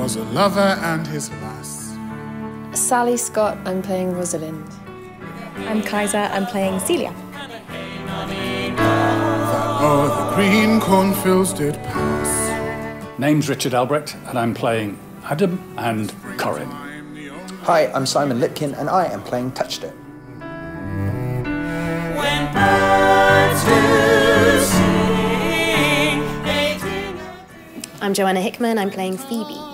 was a lover and his lass. Sally Scott, I'm playing Rosalind. I'm Kaisa, I'm playing Celia. That o'er the green cornfields did pass. Name's Richard Albrecht, and I'm playing Adam and Corin. Hi, I'm Simon Lipkin, and I am playing Touchstone. I'm Joanna Hickman, I'm playing Phoebe.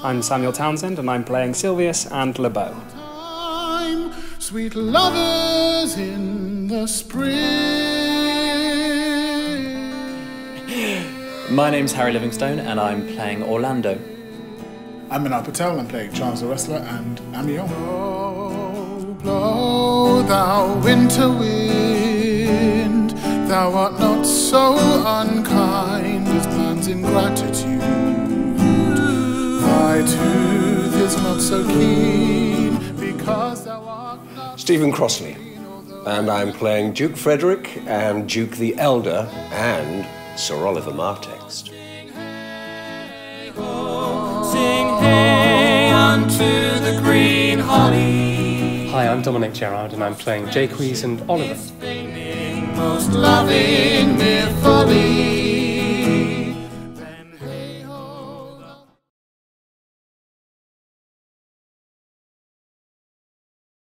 I'm Samuel Townsend, and I'm playing Silvius and LeBeau. Time, sweet lovers in the spring. My name's Harry Livingstone and I'm playing Orlando. I'm Minar Patel, I'm playing Charles the Wrestler and Amiens. Blow, oh, blow, thou winter wind, thou art not so unkind as man's ingratitude. Thy tooth is not so keen because thou art not. Stephen Crossley, and I'm playing Duke Frederick and Duke the Elder and Sir Oliver Martext. Hi, I'm Dominic Gerard and I'm playing Jaques and Oliver.